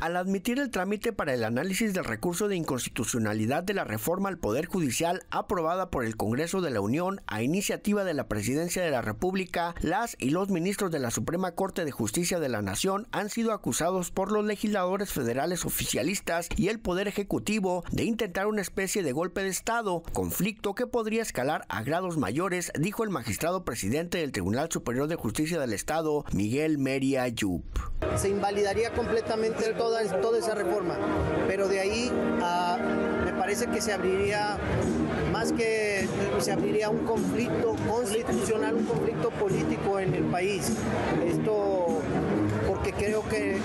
Al admitir el trámite para el análisis del recurso de inconstitucionalidad de la reforma al Poder Judicial aprobada por el Congreso de la Unión a iniciativa de la Presidencia de la República, las y los ministros de la Suprema Corte de Justicia de la Nación han sido acusados por los legisladores federales oficialistas y el Poder Ejecutivo de intentar una especie de golpe de Estado, conflicto que podría escalar a grados mayores, dijo el magistrado presidente del Tribunal Superior de Justicia del Estado, Miguel Meria Yup. Se invalidaría completamente todo toda, esa reforma. Pero de ahí me parece que se abriría, más que se abriría un conflicto constitucional, un conflicto político en el país. Esto porque creo que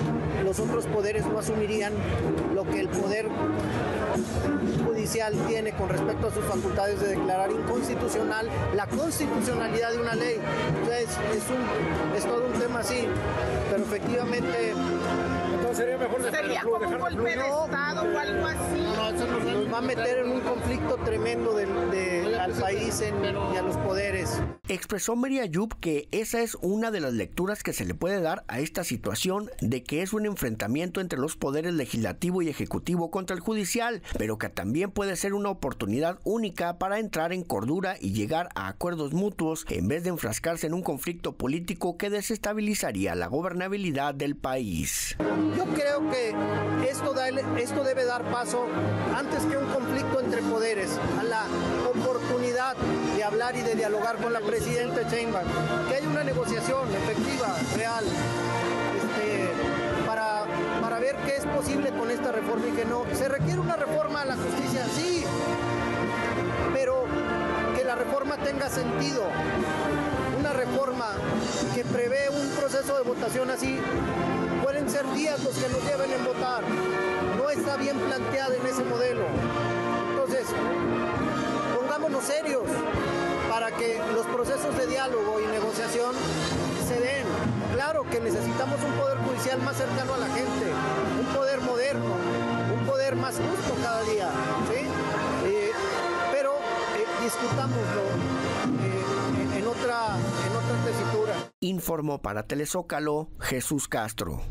los otros poderes no asumirían lo que el poder judicial tiene con respecto a sus facultades de declarar inconstitucional la constitucionalidad de una ley. Entonces es todo un tema así, pero efectivamente sería mejor Sería como un golpe de Estado o algo así. No, eso nos, va a meter en un conflicto tremendo de, al país y a los poderes. Expresó María Yub que esa es una de las lecturas que se le puede dar a esta situación de que es un enfrentamiento entre los poderes legislativo y ejecutivo contra el judicial, pero que también puede ser una oportunidad única para entrar en cordura y llegar a acuerdos mutuos en vez de enfrascarse en un conflicto político que desestabilizaría la gobernabilidad del país. Yo creo que esto, debe dar paso, antes que un conflicto entre poderes, a la oportunidad de hablar y de dialogar con la presidenta Sheinbaum, que haya una negociación efectiva, real, este, para, para ver qué es posible con esta reforma y que no. ¿Se requiere una reforma a la justicia? Sí, pero que la reforma tenga sentido. Una reforma que prevé un proceso de votación así Ser días los que nos lleven en votar. No está bien planteada en ese modelo. Entonces, pongámonos serios para que los procesos de diálogo y negociación se den. Claro que necesitamos un poder judicial más cercano a la gente, un poder moderno, un poder más justo cada día, ¿sí? Eh, pero eh, discutámoslo eh, en, otra, en otra tesitura. Informó para Telezócalo Jesús Castro.